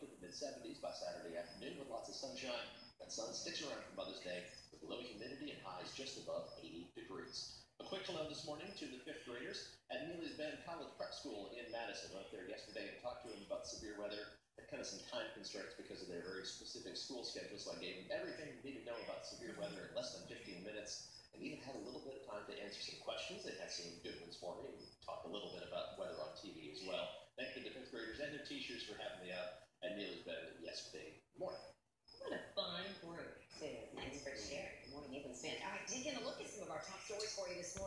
up the mid 70s by Saturday afternoon with lots of sunshine. That sun sticks around for Mother's Day with low humidity and highs just above 80 degrees. A quick hello this morning to the fifth graders at Neely's Bend College Prep School in Madison. Went there yesterday and talked to them about severe weather. Had kind of some time constraints because of their very specific school schedule, so I gave them everything they need to know about severe weather in less than 15 minutes and even had a little bit of time to answer some questions. They had some good ones for me. We talked a little bit about weather on TV as well. Thank you to the fifth graders and their teachers for having me out at Neely's Bend yesterday morning. What a fun group, too. Thanks for sharing. Good morning, Evanston. All right, taking a look at some of our top stories for you this morning.